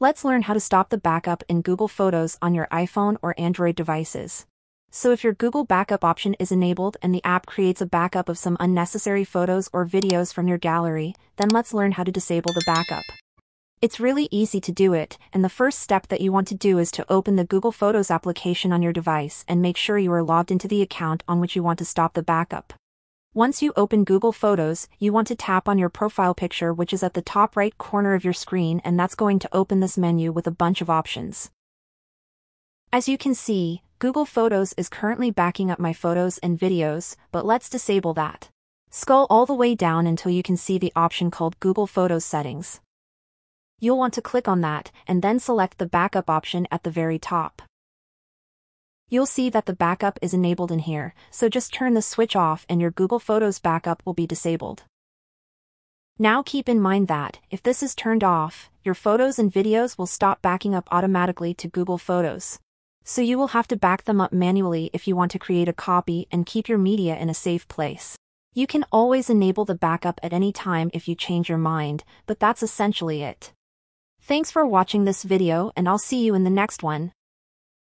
Let's learn how to stop the backup in Google Photos on your iPhone or Android devices. So if your Google Backup option is enabled and the app creates a backup of some unnecessary photos or videos from your gallery, then let's learn how to disable the backup. It's really easy to do it, and the first step that you want to do is to open the Google Photos application on your device and make sure you are logged into the account on which you want to stop the backup. Once you open Google Photos, you want to tap on your profile picture which is at the top right corner of your screen and that's going to open this menu with a bunch of options. As you can see, Google Photos is currently backing up my photos and videos, but let's disable that. Scroll all the way down until you can see the option called Google Photos Settings. You'll want to click on that, and then select the backup option at the very top. You'll see that the backup is enabled in here, so just turn the switch off and your Google Photos backup will be disabled. Now keep in mind that, if this is turned off, your photos and videos will stop backing up automatically to Google Photos so you will have to back them up manually if you want to create a copy and keep your media in a safe place. You can always enable the backup at any time if you change your mind, but that's essentially it. Thanks for watching this video and I'll see you in the next one.